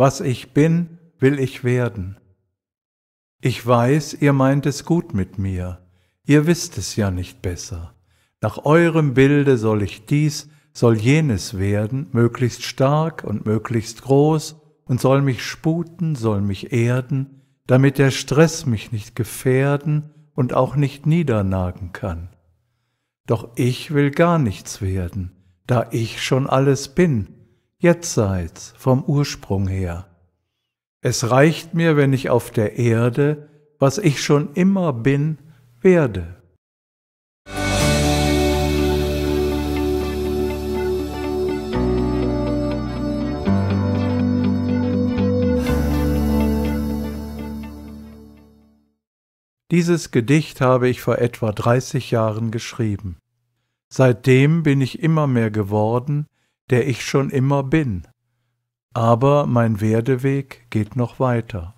Was ich bin, will ich werden. Ich weiß, ihr meint es gut mit mir, ihr wisst es ja nicht besser. Nach eurem Bilde soll ich dies, soll jenes werden, möglichst stark und möglichst groß, und soll mich sputen, soll mich erden, damit der Stress mich nicht gefährden und auch nicht niedernagen kann. Doch ich will gar nichts werden, da ich schon alles bin, jetseits vom Ursprung her. Es reicht mir, wenn ich auf der Erde, was ich schon immer bin, werde. Dieses Gedicht habe ich vor etwa 30 Jahren geschrieben. Seitdem bin ich immer mehr geworden, der ich schon immer bin. Aber mein Werdeweg geht noch weiter.